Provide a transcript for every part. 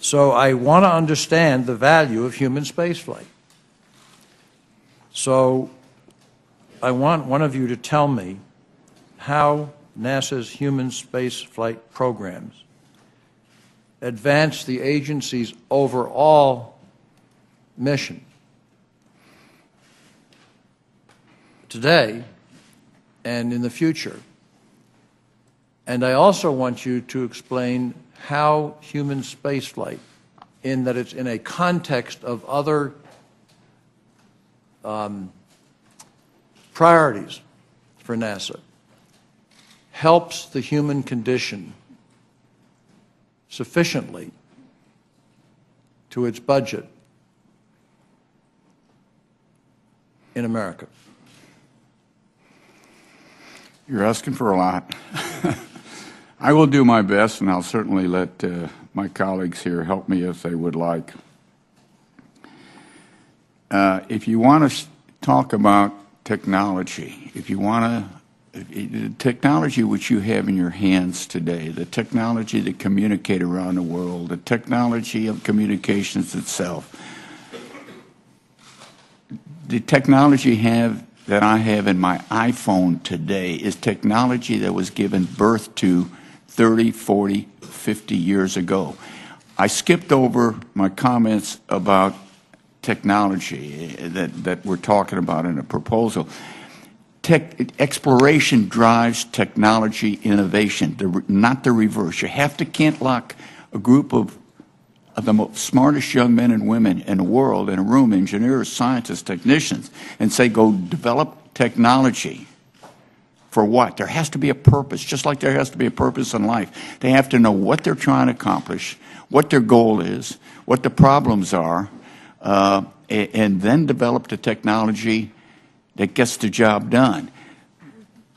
So I want to understand the value of human spaceflight. So I want one of you to tell me how NASA's human spaceflight programs advance the agency's overall mission. Today and in the future. And I also want you to explain how human spaceflight, in that it's in a context of other um, priorities for NASA, helps the human condition sufficiently to its budget in America. You're asking for a lot. I will do my best, and I'll certainly let uh, my colleagues here help me if they would like. Uh, if you want to talk about technology, if you want to, the technology which you have in your hands today, the technology that communicate around the world, the technology of communications itself, the technology have that I have in my iPhone today is technology that was given birth to 30, 40, 50 years ago. I skipped over my comments about technology that, that we're talking about in a proposal. Tech, exploration drives technology innovation, the, not the reverse. You have to can't lock a group of, of the most smartest young men and women in the world in a room, engineers, scientists, technicians, and say, go develop technology for what? There has to be a purpose, just like there has to be a purpose in life. They have to know what they're trying to accomplish, what their goal is, what the problems are, uh, and then develop the technology that gets the job done.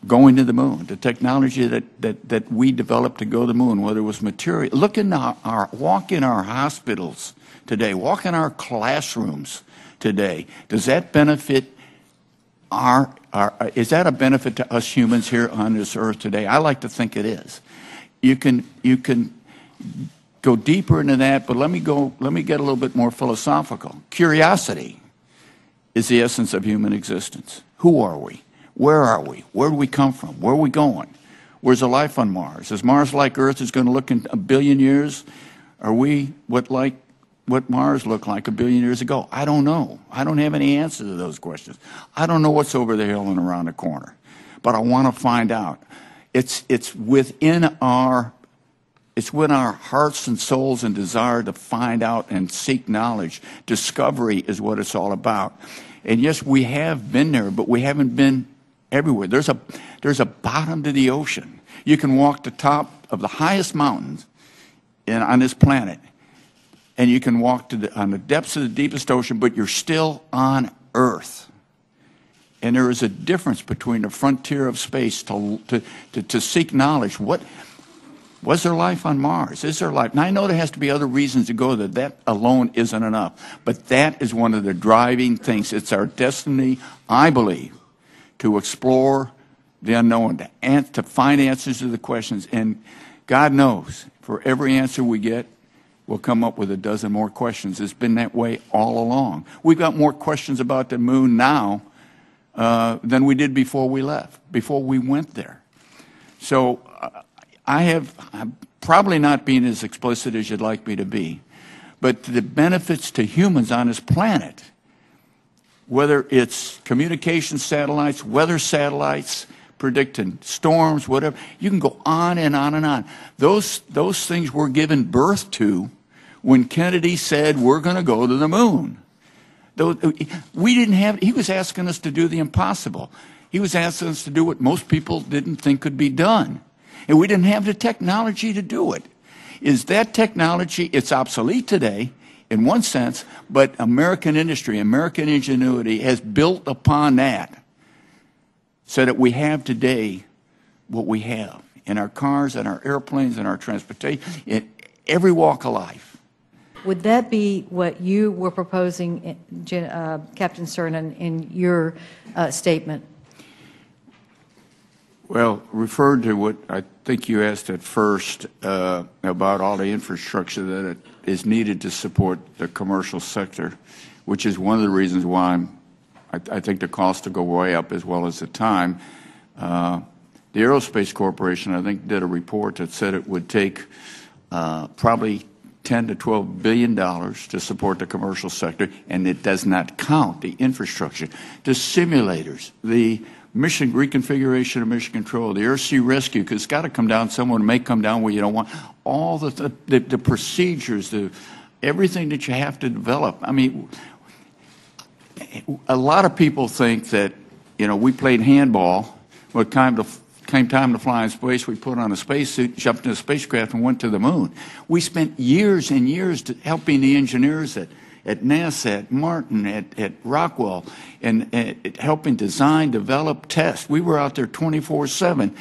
Going to the moon, the technology that, that, that we developed to go to the moon, whether it was material. Look in our, our walk in our hospitals today, walk in our classrooms today. Does that benefit is that a benefit to us humans here on this earth today? I like to think it is. You can, you can go deeper into that, but let me go, let me get a little bit more philosophical. Curiosity is the essence of human existence. Who are we? Where are we? Where do we come from? Where are we going? Where's the life on Mars? Is Mars like Earth is going to look in a billion years? Are we what like what Mars looked like a billion years ago? I don't know. I don't have any answer to those questions. I don't know what's over the hill and around the corner, but I want to find out. It's, it's within our it's within our hearts and souls and desire to find out and seek knowledge. Discovery is what it's all about. And yes, we have been there, but we haven't been everywhere. There's a, there's a bottom to the ocean. You can walk the top of the highest mountains in, on this planet and you can walk to the, on the depths of the deepest ocean, but you're still on Earth. And there is a difference between the frontier of space to, to, to, to seek knowledge. What was there life on Mars? Is there life? Now I know there has to be other reasons to go there. That alone isn't enough. But that is one of the driving things. It's our destiny, I believe, to explore the unknown, to, to find answers to the questions. And God knows, for every answer we get, we'll come up with a dozen more questions. It's been that way all along. We've got more questions about the moon now uh, than we did before we left, before we went there. So uh, I have I'm probably not being as explicit as you'd like me to be, but the benefits to humans on this planet, whether it's communication satellites, weather satellites, predicting storms, whatever. You can go on and on and on. Those, those things were given birth to when Kennedy said, we're going to go to the moon. We didn't have, he was asking us to do the impossible. He was asking us to do what most people didn't think could be done. And we didn't have the technology to do it. Is that technology, it's obsolete today in one sense, but American industry, American ingenuity has built upon that so that we have today what we have in our cars and our airplanes and our transportation, in every walk of life. Would that be what you were proposing, uh, Captain Cernan, in your uh, statement? Well, referred to what I think you asked at first uh, about all the infrastructure that is needed to support the commercial sector, which is one of the reasons why I'm, I, think the cost will go way up as well as the time. Uh, the Aerospace Corporation, I think, did a report that said it would take uh, probably 10 to 12 billion dollars to support the commercial sector, and it does not count the infrastructure, the simulators, the mission reconfiguration of mission control, the air sea rescue, because it's got to come down it may come down where you don't want, all the, the, the procedures, the, everything that you have to develop. I mean, a lot of people think that, you know, we played handball, when it came to, came time to fly in space, we put on a spacesuit, jumped in a spacecraft, and went to the moon. We spent years and years helping the engineers at, at NASA, at Martin, at, at Rockwell, and, and helping design, develop, test. We were out there 24 7,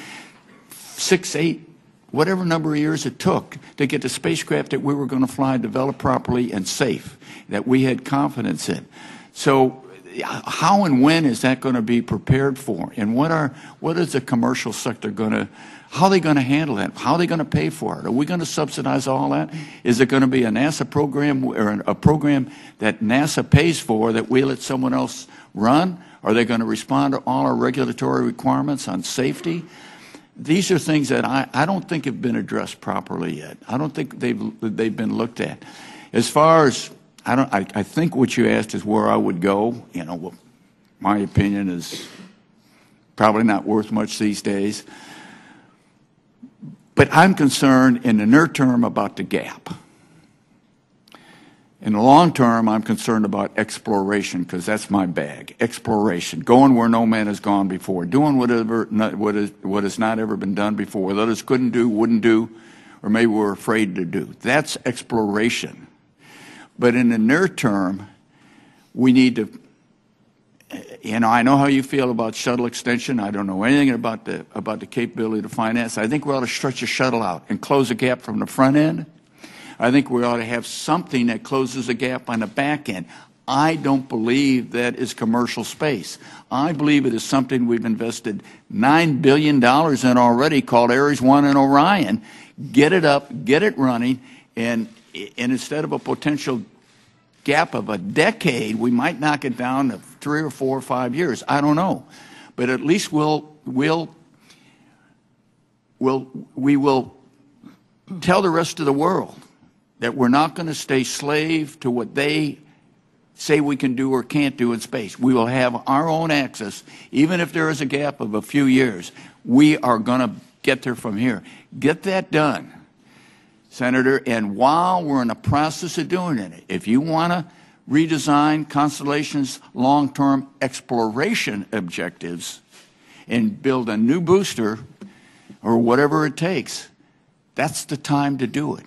six, eight, whatever number of years it took to get the spacecraft that we were going to fly developed properly and safe, that we had confidence in. So, how and when is that going to be prepared for? And what are what is the commercial sector going to? How are they going to handle that? How are they going to pay for it? Are we going to subsidize all that? Is it going to be a NASA program or a program that NASA pays for that we let someone else run? Are they going to respond to all our regulatory requirements on safety? These are things that I, I don't think have been addressed properly yet. I don't think they've, they've been looked at. As far as, I, don't, I, I think what you asked is where I would go. You know, well, my opinion is probably not worth much these days. But I'm concerned in the near term about the gap. In the long term, I'm concerned about exploration because that's my bag. Exploration, going where no man has gone before, doing whatever what is what has not ever been done before, what others couldn't do, wouldn't do, or maybe were afraid to do. That's exploration. But in the near term, we need to. You know, I know how you feel about shuttle extension. I don't know anything about the about the capability to finance. I think we ought to stretch a shuttle out and close a gap from the front end I think we ought to have something that closes a gap on the back end. I don't believe that is commercial space. I believe it is something we've invested $9 billion in already called Ares 1 and Orion. Get it up, get it running, and, and instead of a potential gap of a decade, we might knock it down to three or four or five years. I don't know. But at least we'll, we'll, we'll, we will tell the rest of the world that we're not going to stay slave to what they say we can do or can't do in space. We will have our own access, even if there is a gap of a few years. We are going to get there from here. Get that done, Senator. And while we're in the process of doing it, if you want to redesign Constellation's long term exploration objectives and build a new booster or whatever it takes, that's the time to do it.